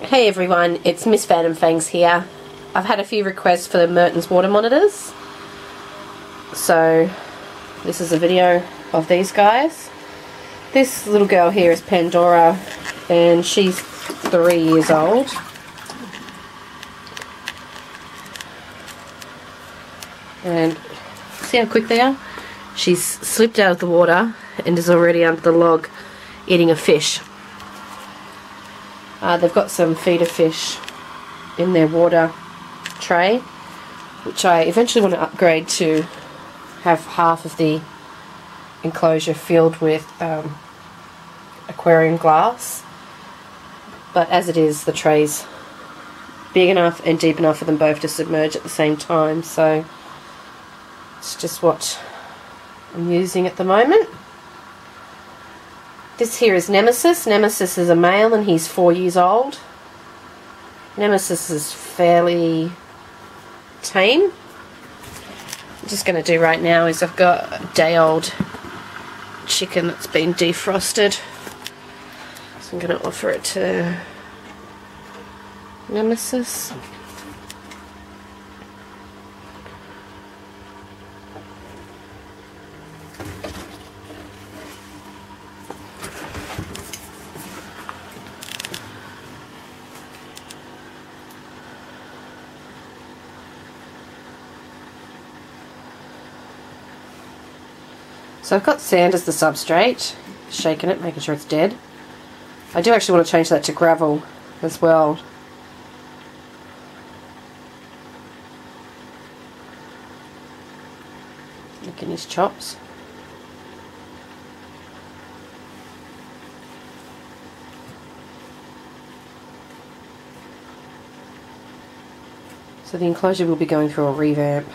Hey everyone, it's Miss Phantom Fangs here. I've had a few requests for the Mertens water monitors. So, this is a video of these guys. This little girl here is Pandora, and she's three years old. And see how quick they are? She's slipped out of the water and is already under the log eating a fish. Uh, they've got some feeder fish in their water tray, which I eventually want to upgrade to have half of the enclosure filled with um, aquarium glass. But as it is, the tray's big enough and deep enough for them both to submerge at the same time, so it's just what I'm using at the moment. This here is Nemesis. Nemesis is a male and he's four years old. Nemesis is fairly tame. I'm just going to do right now is I've got a day old chicken that's been defrosted. So I'm going to offer it to Nemesis. So I've got sand as the substrate, shaking it, making sure it's dead. I do actually want to change that to gravel as well. Licking his chops. So the enclosure will be going through a revamp.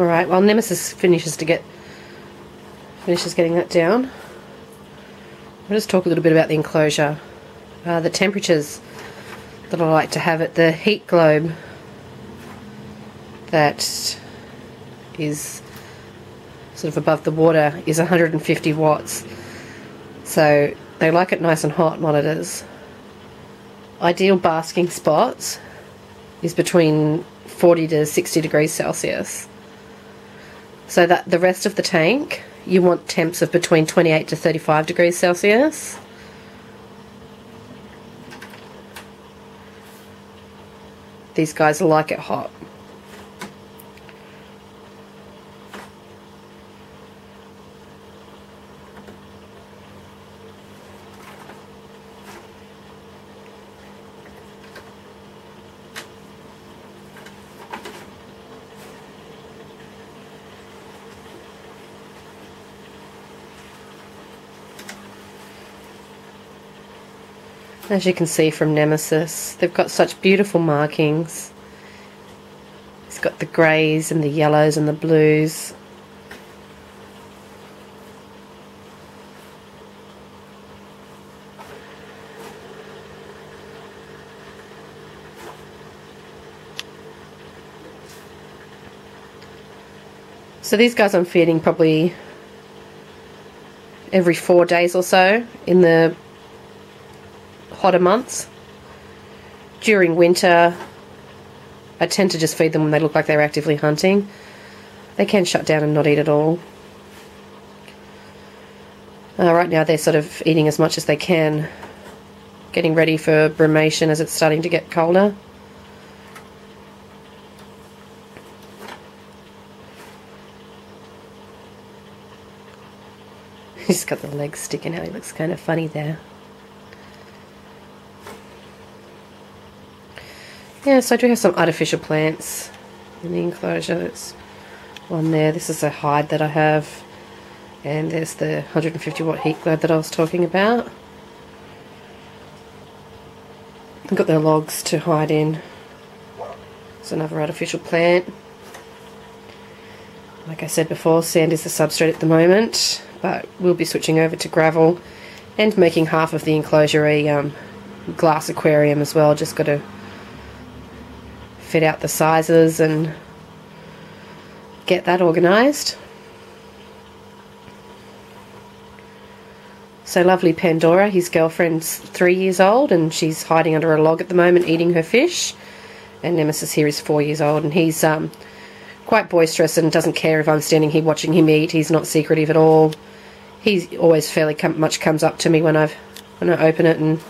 Alright, while Nemesis finishes to get finishes getting that down, I'll just talk a little bit about the enclosure. Uh, the temperatures that I like to have it, the heat globe that is sort of above the water is 150 watts. So they like it nice and hot monitors. Ideal basking spots is between 40 to 60 degrees Celsius. So that the rest of the tank, you want temps of between 28 to 35 degrees Celsius. These guys like it hot. As you can see from Nemesis, they've got such beautiful markings. It's got the greys and the yellows and the blues. So these guys I'm feeding probably every four days or so in the hotter months. During winter, I tend to just feed them when they look like they're actively hunting. They can shut down and not eat at all. Uh, right now, they're sort of eating as much as they can, getting ready for brumation as it's starting to get colder. He's got the legs sticking out. He looks kind of funny there. Yeah, so I do have some artificial plants in the enclosure. There's one there. This is a hide that I have. And there's the 150 watt heat globe that I was talking about. I've got the logs to hide in. It's another artificial plant. Like I said before, sand is the substrate at the moment but we'll be switching over to gravel and making half of the enclosure a um, glass aquarium as well. Just got to fit out the sizes and get that organised. So lovely Pandora, his girlfriend's three years old and she's hiding under a log at the moment eating her fish. And Nemesis here is four years old and he's um, quite boisterous and doesn't care if I'm standing here watching him eat. He's not secretive at all he always fairly com much comes up to me when I've when I open it and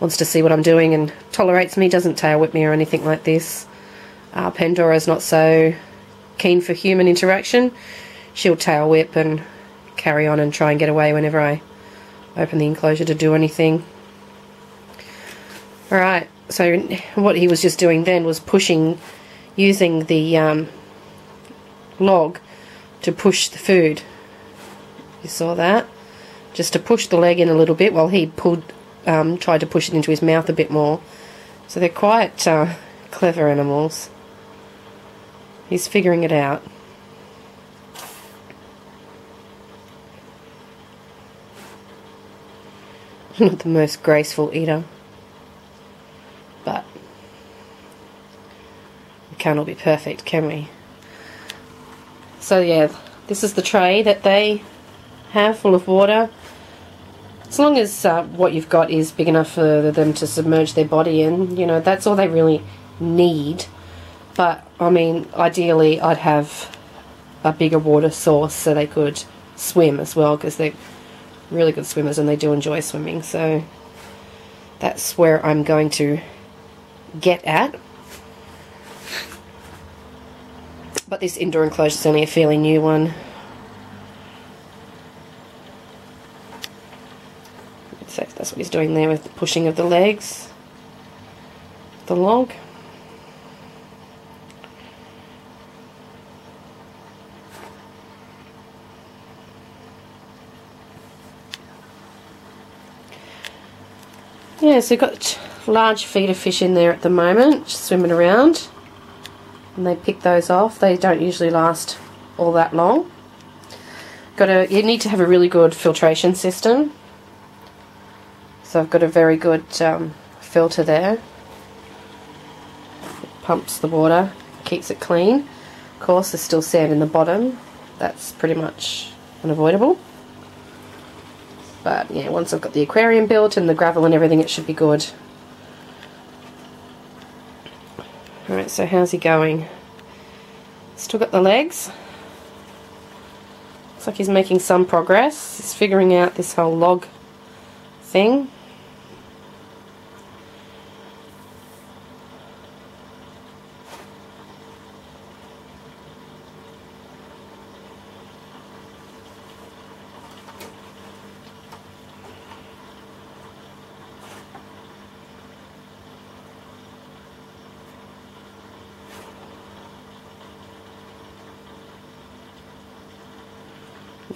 wants to see what I'm doing and tolerates me, doesn't tail whip me or anything like this. Uh, Pandora's not so keen for human interaction. She'll tail whip and carry on and try and get away whenever I open the enclosure to do anything. Alright, so what he was just doing then was pushing, using the um, log to push the food you saw that? Just to push the leg in a little bit while he pulled, um, tried to push it into his mouth a bit more. So they're quite uh, clever animals. He's figuring it out. Not the most graceful eater. But we can't all be perfect, can we? So yeah, this is the tray that they have full of water. As long as uh, what you've got is big enough for them to submerge their body in, you know, that's all they really need. But, I mean, ideally I'd have a bigger water source so they could swim as well because they're really good swimmers and they do enjoy swimming. So that's where I'm going to get at. But this indoor enclosure is only a fairly new one. So that's what doing there with the pushing of the legs, the log. Yeah, so got large feeder fish in there at the moment, swimming around. And they pick those off. They don't usually last all that long. Got a, you need to have a really good filtration system so I've got a very good um, filter there. It pumps the water, keeps it clean. Of course, there's still sand in the bottom. That's pretty much unavoidable. But yeah, once I've got the aquarium built and the gravel and everything, it should be good. Alright, so how's he going? Still got the legs. Looks like he's making some progress. He's figuring out this whole log thing.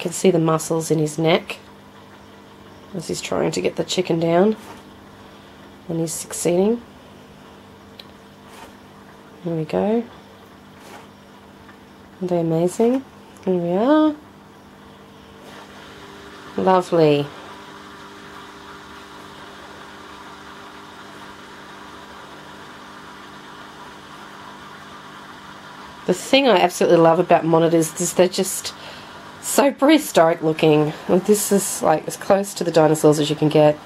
Can see the muscles in his neck as he's trying to get the chicken down. and he's succeeding. Here we go. Are they amazing? Here we are. Lovely. The thing I absolutely love about monitors is they're just so prehistoric looking. This is like as close to the dinosaurs as you can get.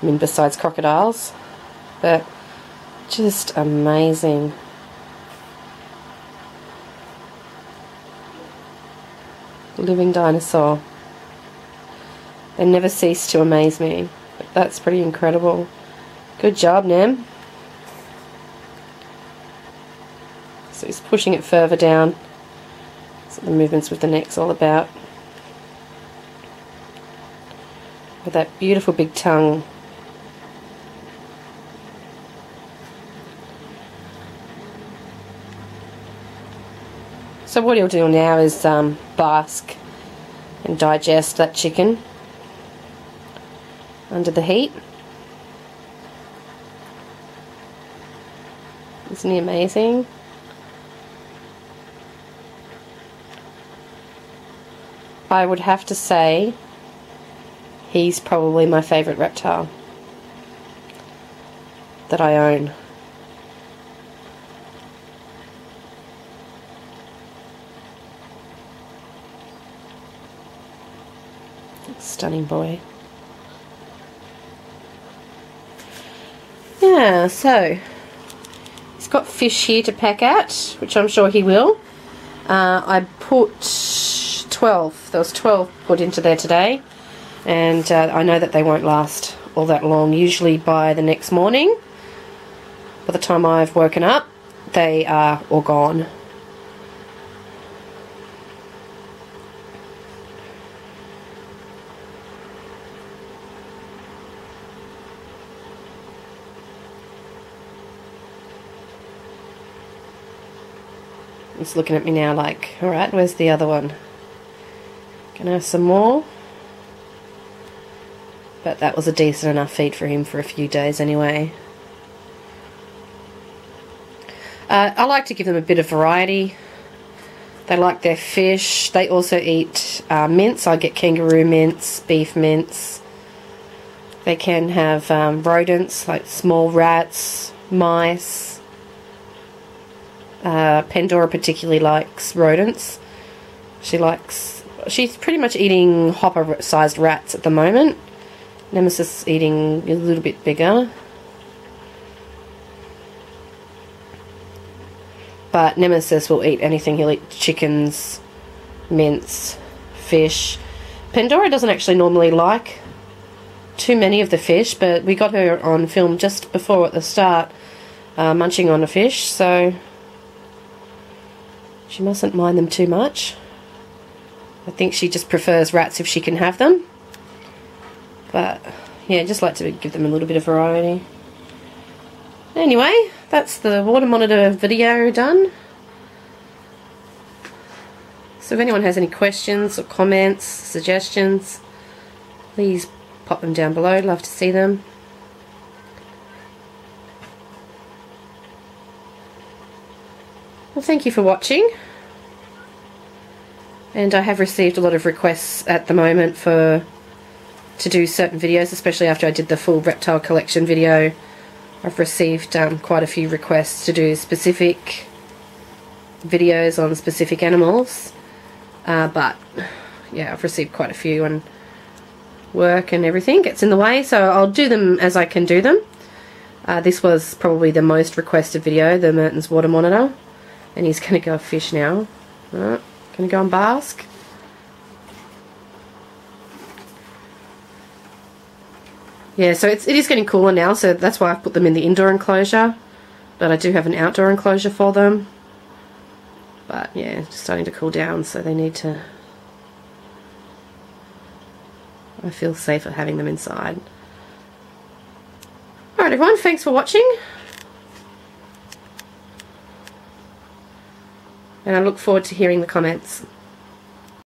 I mean, besides crocodiles, but just amazing. Living dinosaur. They never cease to amaze me. That's pretty incredible. Good job, Nem. So he's pushing it further down. The movements with the neck's all about. With that beautiful big tongue. So what he'll do now is um, bask and digest that chicken under the heat. Isn't he amazing? I would have to say he's probably my favourite reptile that I own. Stunning boy. Yeah, so he's got fish here to pack out, which I'm sure he will. Uh, I put 12. There was 12 put into there today, and uh, I know that they won't last all that long. Usually by the next morning, by the time I've woken up, they are all gone. It's looking at me now like, alright, where's the other one? Can have some more? But that was a decent enough feed for him for a few days anyway. Uh, I like to give them a bit of variety. They like their fish. They also eat uh. I get kangaroo mince, beef mince. They can have um, rodents like small rats, mice. Uh, Pandora particularly likes rodents. She likes she's pretty much eating hopper-sized rats at the moment. Nemesis eating a little bit bigger. But Nemesis will eat anything. He'll eat chickens, mince, fish. Pandora doesn't actually normally like too many of the fish, but we got her on film just before at the start uh, munching on a fish, so she mustn't mind them too much. I think she just prefers rats if she can have them. But, yeah, just like to give them a little bit of variety. Anyway, that's the water monitor video done. So if anyone has any questions or comments, suggestions, please pop them down below. Love to see them. Well, thank you for watching and I have received a lot of requests at the moment for to do certain videos, especially after I did the full reptile collection video. I've received um, quite a few requests to do specific videos on specific animals, uh, but yeah, I've received quite a few and work and everything gets in the way, so I'll do them as I can do them. Uh, this was probably the most requested video, the Mertens water monitor, and he's going to go fish now. Gonna go and bask. Yeah, so it's, it is getting cooler now, so that's why I've put them in the indoor enclosure. But I do have an outdoor enclosure for them. But yeah, it's starting to cool down, so they need to... I feel safer having them inside. Alright everyone, thanks for watching. And I look forward to hearing the comments.